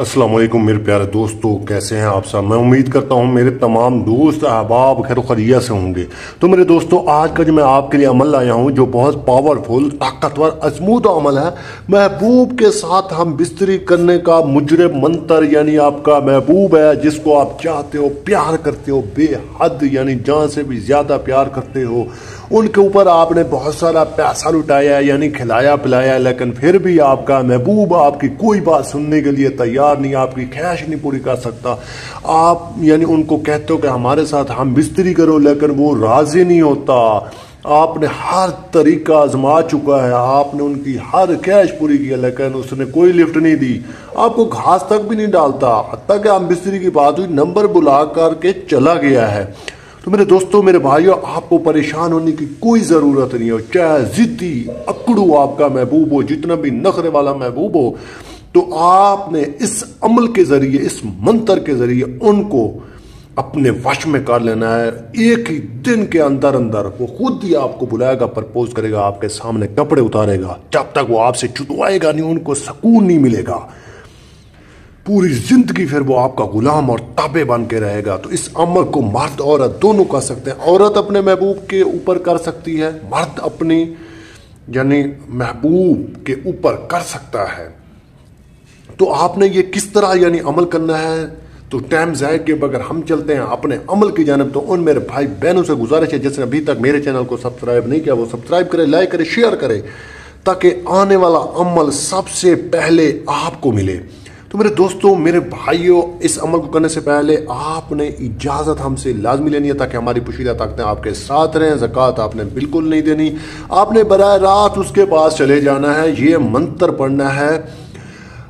अस्सलाम वालेकुम, मेरे प्यारे दोस्तों, कैसे हैं आप सब? मैं उम्मीद करता हूँ मेरे तमाम दोस्त अहबाब खैर खरिया से होंगे। तो मेरे दोस्तों, आज का जो मैं आपके लिए अमल लाया हूँ, जो बहुत पावरफुल ताकतवर, अजमूद अमल है, महबूब के साथ हम बिस्तरी करने का मुजरब मंत्र, यानी आपका महबूब है, जिसको आप चाहते हो, प्यार करते हो, बेहद, यानी जहाँ से भी ज़्यादा प्यार करते हो। उनके ऊपर आपने बहुत सारा पैसा लुटाया यानी खिलाया पिलाया लेकिन फिर भी आपका महबूब आपकी कोई बात सुनने के लिए तैयार नहीं, आपकी ख्वाहिश नहीं पूरी कर सकता। आप, यानी उनको कहते हो कि हमारे साथ हम बिस्तरी करो, लेकिन वो राज़ी नहीं होता। आपने हर तरीका आजमा चुका है, आपने उनकी हर ख्वाहिश पूरी की लेकिन उसने कोई लिफ्ट नहीं दी। आपको घास तक भी नहीं डालता तक हम बिस्तरी की बात हुई, नंबर बुला करके चला गया है। तो मेरे दोस्तों, मेरे भाइयों, आपको परेशान होने की कोई ज़रूरत नहीं हो, चाहे जिद्दी, अकड़ू आपका महबूब हो, जितना भी नखरे वाला महबूब हो। तो आपने इस अमल के ज़रिए, इस मंत्र के ज़रिए उनको अपने वश में कर लेना है। एक ही दिन के अंदर अंदर वो खुद ही आपको बुलाएगा, प्रपोज करेगा, आपके सामने कपड़े उतारेगा। जब तक वो आपसे चुटवाएगा नहीं, उनको सुकून नहीं मिलेगा। पूरी ज़िंदगी फिर वो आपका गुलाम और ताबे बन के रहेगा। तो इस अमल को मर्द औरत दोनों कर सकते हैं। औरत अपने महबूब के ऊपर कर सकती है, मर्द अपनी, यानी महबूब के ऊपर कर सकता है। तो आपने ये किस तरह यानी अमल करना है? तो टाइम जाए के बगैर हम चलते हैं अपने अमल की जानब तो उन मेरे भाई बहनों से गुजारिश है, जिसने अभी तक मेरे चैनल को सब्सक्राइब नहीं किया, वो सब्सक्राइब करे लाइक करे शेयर करे, ताकि आने वाला अमल सबसे पहले आपको मिले। तो मेरे दोस्तों, मेरे भाइयों, इस अमल को करने से पहले आपने इजाज़त हमसे लाजमी लेनी है, ताकि हमारी पुशीदा ताकतें आपके साथ रहें, जक़ात आपने बिल्कुल नहीं देनी। आपने बर रात उसके पास चले जाना है, ये मंत्र पढ़ना है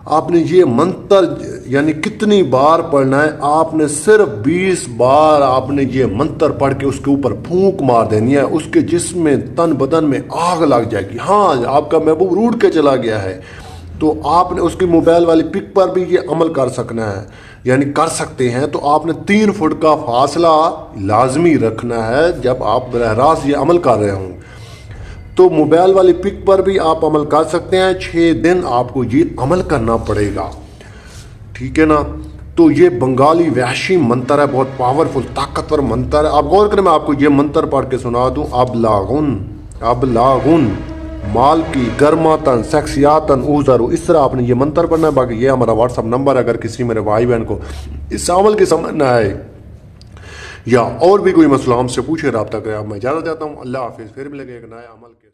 आपने ये मंत्र, यानी कितनी बार पढ़ना है, आपने सिर्फ़ 20 बार आपने ये मंत्र पढ़ के उसके ऊपर फूंक मार देनी है, उसके जिसम में तन बदन में आग लग जाएगी। हाँ आपका महबूब रूट के चला गया है। तो आपने उसकी मोबाइल वाली पिक पर भी ये अमल कर सकना है। यानी कर सकते हैं तो आपने तीन फुट का फासला लाजमी रखना है जब आप बरह रास्त ये अमल कर रहे हों। तो मोबाइल वाली पिक पर भी आप अमल कर सकते हैं। छः दिन आपको ये अमल करना पड़ेगा। ठीक है ना? तो ये बंगाली वैशी मंत्र है, बहुत पावरफुल ताकतवर मंत्र है। आप गौर करें, मैं आपको ये मंत्र पढ़ के सुना दूँ। अब लागुन अब लागुन। माल की गर्मातन सेक्सियातन ऊजर इस तरह आपने ये मंत्र पढ़ना है। बाकी ये हमारा व्हाट्सअप नंबर है, अगर किसी मेरे भाई बहन को इस अमल की समझना है या और भी कोई मसला हमसे पूछे, रबता करें आप, मैं ज़्यादा चाहता हूँ। अल्लाह हाफिज़। फिर मिलेंगे एक नया अमल के